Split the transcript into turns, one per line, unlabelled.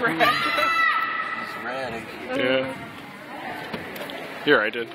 Red. it's red. Yeah. You're right, dude.